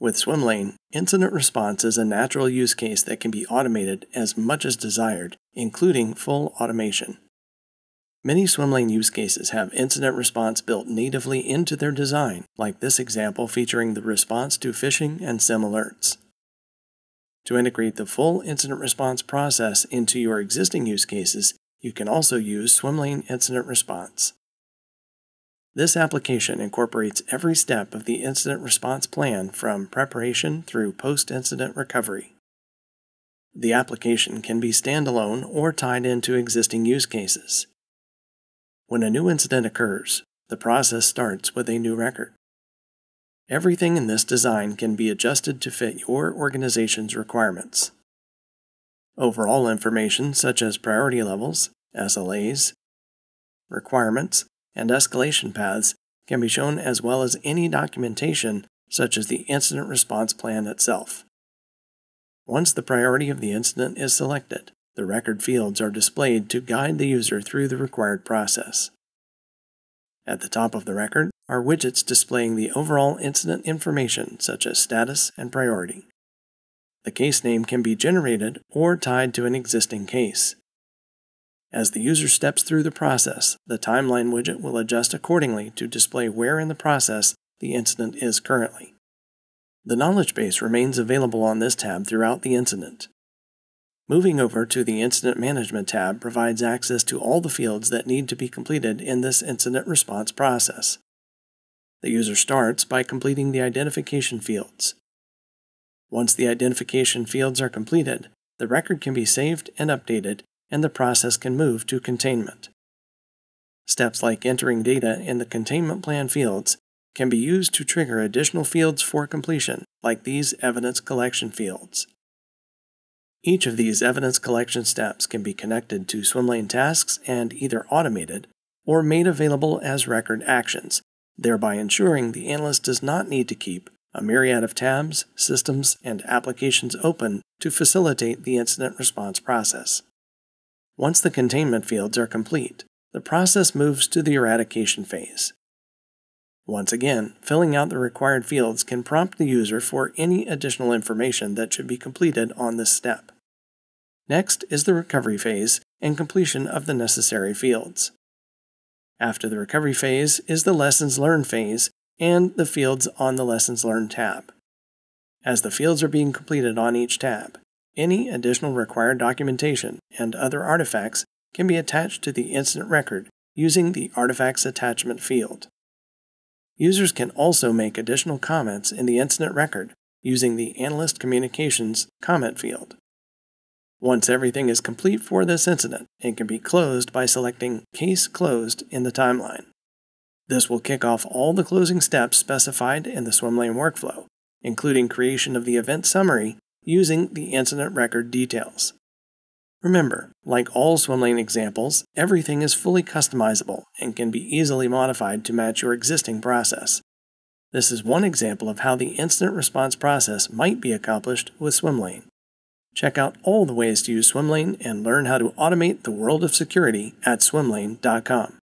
With Swimlane, incident response is a natural use case that can be automated as much as desired, including full automation. Many Swimlane use cases have incident response built natively into their design, like this example featuring the response to phishing and SIEM alerts. To integrate the full incident response process into your existing use cases, you can also use Swimlane Incident Response. This application incorporates every step of the incident response plan from preparation through post incident recovery. The application can be standalone or tied into existing use cases. When a new incident occurs, the process starts with a new record. Everything in this design can be adjusted to fit your organization's requirements. Overall information such as priority levels, SLAs, requirements, and escalation paths can be shown as well as any documentation such as the incident response plan itself. Once the priority of the incident is selected, the record fields are displayed to guide the user through the required process. At the top of the record are widgets displaying the overall incident information such as status and priority. The case name can be generated or tied to an existing case. As the user steps through the process, the timeline widget will adjust accordingly to display where in the process the incident is currently. The knowledge base remains available on this tab throughout the incident. Moving over to the Incident Management tab provides access to all the fields that need to be completed in this incident response process. The user starts by completing the identification fields. Once the identification fields are completed, the record can be saved and updated and the process can move to containment. Steps like entering data in the containment plan fields can be used to trigger additional fields for completion, like these evidence collection fields. Each of these evidence collection steps can be connected to Swimlane tasks and either automated or made available as record actions, thereby ensuring the analyst does not need to keep a myriad of tabs, systems, and applications open to facilitate the incident response process. Once the containment fields are complete, the process moves to the eradication phase. Once again, filling out the required fields can prompt the user for any additional information that should be completed on this step. Next is the recovery phase and completion of the necessary fields. After the recovery phase is the lessons learned phase and the fields on the lessons learned tab. As the fields are being completed on each tab, any additional required documentation and other artifacts can be attached to the incident record using the Artifacts Attachment field. Users can also make additional comments in the incident record using the Analyst Communications comment field. Once everything is complete for this incident, it can be closed by selecting Case Closed in the timeline. This will kick off all the closing steps specified in the Swimlane workflow, including creation of the event summary using the incident record details. Remember, like all Swimlane examples, everything is fully customizable and can be easily modified to match your existing process. This is one example of how the incident response process might be accomplished with Swimlane. Check out all the ways to use Swimlane and learn how to automate the world of security at swimlane.com.